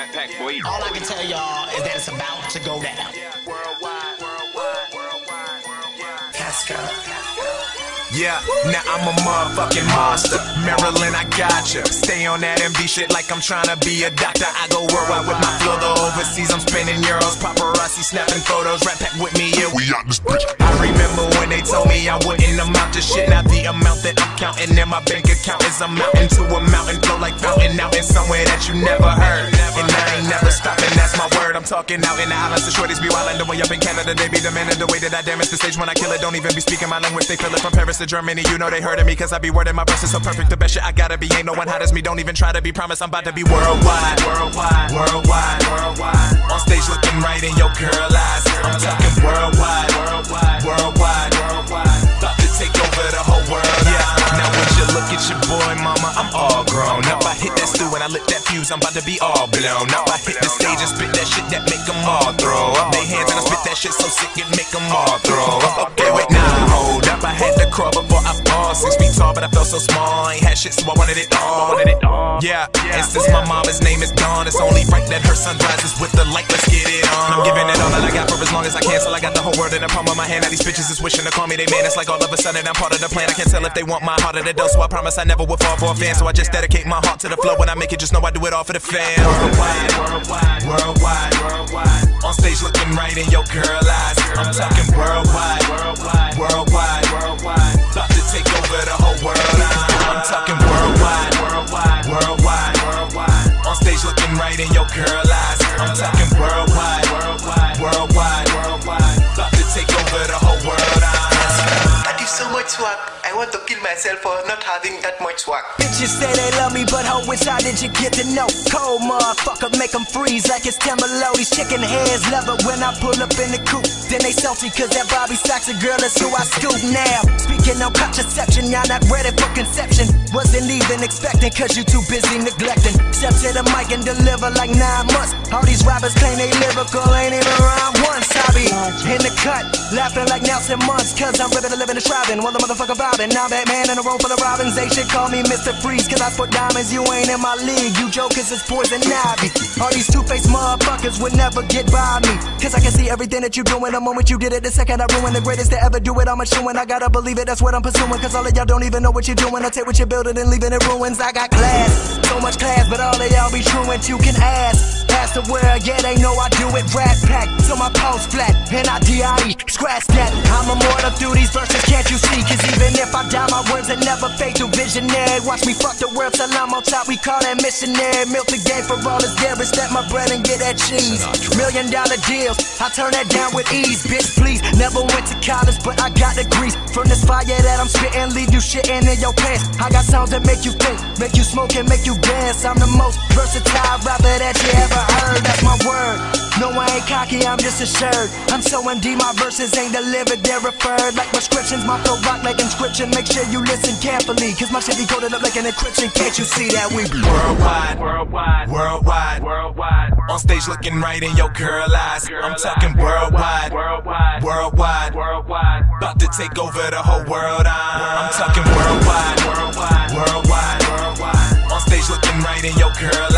Rat Pack boy. All I can tell y'all is that it's about to go down. Castro. Yeah, now I'm a motherfucking monster. Maryland, I gotcha. Stay on that MD shit like I'm trying to be a doctor. I go worldwide with my flow, the overseas. I'm spending euros. Paparazzi snapping photos. Rat Pack with me, yeah, we out this bitch. I remember when they told me I wouldn't amount to shit. Now the amount that I'm counting in my bank account is a mountain to a mountain. Flow like fountain out in somewhere that you never heard. I'm talking out in the islands. The shorties be wildin' the way up in Canada. They be demanding the way that I damage the stage when I kill it. Don't even be speaking my language. They feel it from Paris to Germany, you know they heard of me Cause I be wording my verses so perfect. The best shit I gotta be, ain't no one hot as me. Don't even try to be promised, I'm about to be worldwide Worldwide, worldwide, worldwide. On stage looking right in your girl eyes. I'm talking worldwide, worldwide, worldwide, worldwide. About to take over the whole world, yeah. Now when you look at your boy, mama, I'm all grown up. I hit that stew and I lit that fuse, I'm about to be all blown up. I hit the stage and spit that shit that make them all throw up. They hands and I spit that shit so sick it make them all throw but I felt so small. I ain't had shit, so I wanted it all. Wanted it all. Yeah, and since my mama's name is Dawn It's only right that her sun rises with the light, let's get it on. I'm giving it all that I got for as long as I can So I got the whole world in the palm of my hand. Now these bitches is wishing to call me they man. It's like all of a sudden I'm part of the plan. I can't tell if they want my heart or the dough So I promise I never will fall for a fan. So I just dedicate my heart to the flow. When I make it, just know I do it all for the fans Worldwide, worldwide, worldwide, worldwide. On stage looking right in your girl eyes. I'm talking worldwide, worldwide, worldwide, over world I'm talking worldwide, worldwide, worldwide, worldwide. On stage looking right in your girl eyes. I'm talking worldwide, worldwide, worldwide, worldwide. About to take over the whole world much work. I want to kill myself for not having that much work. Bitches say they love me, but how which side did you get to know? Cold motherfucker, make them freeze like it's Timberlow. These chicken heads love it when I pull up in the coupe. Then they salty cause that Bobby Saxon girl is who I scoop now. Speaking on contraception, y'all not ready for conception. Wasn't even expecting cause you too busy neglecting. Step to the mic and deliver like nine months. All these rappers claim they lyrical, ain't even around once. Cut, laughing like Nelson Muntz cause I'm to live in the shrouding. While the motherfucker vibing. Now Batman in a room full of robins. They should call me Mr. Freeze. Cause I sport diamonds. You ain't in my league. You jokers is poison ivy. All these two faced motherfuckers would never get by me. Cause I can see everything that you doing. The moment you did it, the second I ruin the greatest to ever do it. I'm a showing. I gotta believe it. That's what I'm pursuing. Cause all of y'all don't even know what you're doing. I take what you're building and leaving it ruins. I got class. So much class, but all of y'all be truant. You can ask. Past the world, yeah, they know I do it. Rat pack. So my pulse flat. And I D.I.E. Scratch that. I'm immortal through these verses. Can't you see? Cause even if I die, my words will never fade to visionary. Watch me fuck the world till I'm on top. We call that missionary. Milk the game for all his dearest. Step my bread and get that cheese. Million dollar deals. I turn that down with ease. Bitch, please. Never went to college, but I got degrees. From this fire that I'm spitting, leave you shitting in your pants. I got sounds that make you think, make you smoke and make you dance. I'm the most versatile rapper that you ever heard, that's my word. No, I ain't cocky, I'm just assured. I'm so MD, my verses ain't delivered, they're referred. Like prescriptions, my flow rock like inscription. Make sure you listen carefully, cause my shit be coded up like an encryption. Can't you see that we be worldwide, worldwide, worldwide, worldwide. On stage looking right in your girl eyes. I'm talking worldwide, worldwide, worldwide, worldwide. About to take over the whole world. I'm, I'm talking worldwide, worldwide, worldwide, worldwide. On stage looking right in your girl